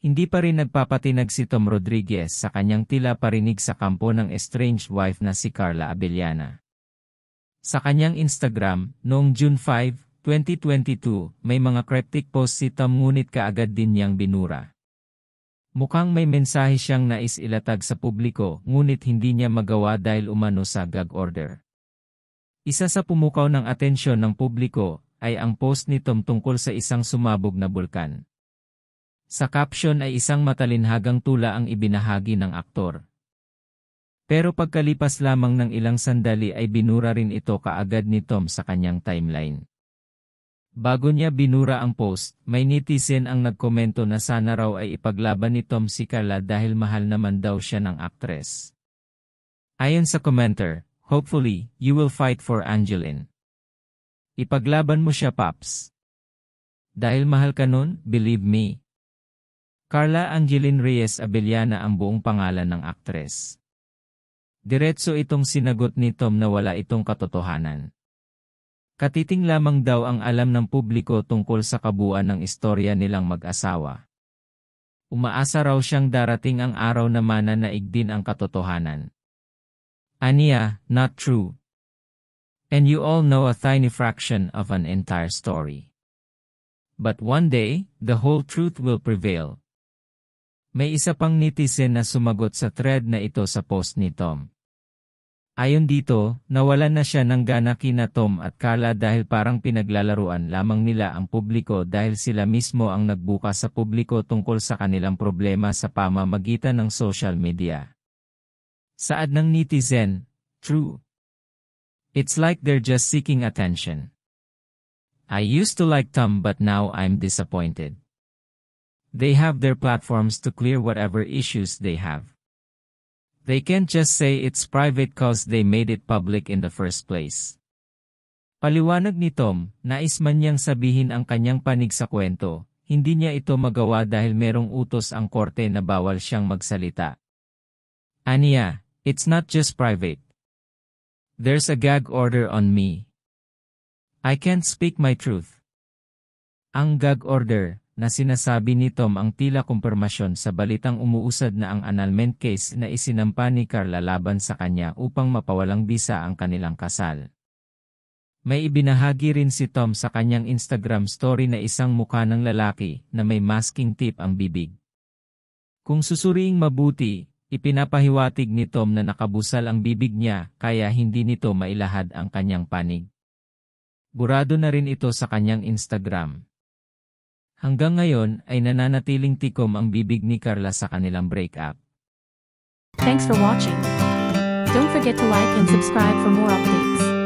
Hindi pa rin nagpapatinag si Tom Rodriguez sa kanyang tila parinig sa kampo ng estranged wife na si Carla Abellana. Sa kanyang Instagram, noong June 5, 2022, may mga cryptic post si Tom ngunit kaagad din niyang binura. Mukhang may mensahe siyang nais ilatag sa publiko ngunit hindi niya magawa dahil umano sa gag order. Isa sa pumukaw ng atensyon ng publiko ay ang post ni Tom tungkol sa isang sumabog na bulkan. Sa caption ay isang matalinhagang tula ang ibinahagi ng aktor. Pero pagkalipas lamang ng ilang sandali ay binura rin ito kaagad ni Tom sa kanyang timeline. Bago niya binura ang post, may netizen ang nagkomento na sana raw ay ipaglaban ni Tom si Carla dahil mahal naman daw siya ng aktres. Ayon sa commenter, hopefully, you will fight for Angeline. Ipaglaban mo siya, Paps. Dahil mahal ka nun, believe me, Carla Angeline Reyes Abellana ang buong pangalan ng aktres. Diretso itong sinagot ni Tom na wala itong katotohanan. Katiting lamang daw ang alam ng publiko tungkol sa kabuuan ng istorya nilang mag-asawa. Umaasa raw siyang darating ang araw na mananaig din ang katotohanan. Ania, not true. And you all know a tiny fraction of an entire story. But one day, the whole truth will prevail. May isa pang netizen na sumagot sa thread na ito sa post ni Tom. Ayon dito, nawalan na siya ng gana kina Tom at Carla dahil parang pinaglalaruan lamang nila ang publiko dahil sila mismo ang nagbukas sa publiko tungkol sa kanilang problema sa pamamagitan ng social media. Saad ng netizen, true. It's like they're just seeking attention. I used to like Tom but now I'm disappointed. They have their platforms to clear whatever issues they have. They can't just say it's private cause they made it public in the first place. Paliwanag ni Tom, nais man niyang sabihin ang kanyang panig sa kwento, hindi niya ito magawa dahil merong utos ang korte na bawal siyang magsalita. Aniya, it's not just private. There's a gag order on me. I can't speak my truth. Ang gag order, na sinasabi ni Tom ang tila kumpirmasyon sa balitang umuusad na ang annulment case na isinampa ni Carla laban sa kanya upang mapawalang bisa ang kanilang kasal. May ibinahagi rin si Tom sa kanyang Instagram story na isang mukha ng lalaki na may masking tip ang bibig. Kung susuriing mabuti, ipinapahiwatig ni Tom na nakabusal ang bibig niya kaya hindi nito mailahad ang kanyang panig. Burado na rin ito sa kanyang Instagram. Hanggang ngayon ay nananatiling tikom ang bibig ni Carla sa kanilang breakup. Thanks for watching. Don't forget to like and subscribe for more updates.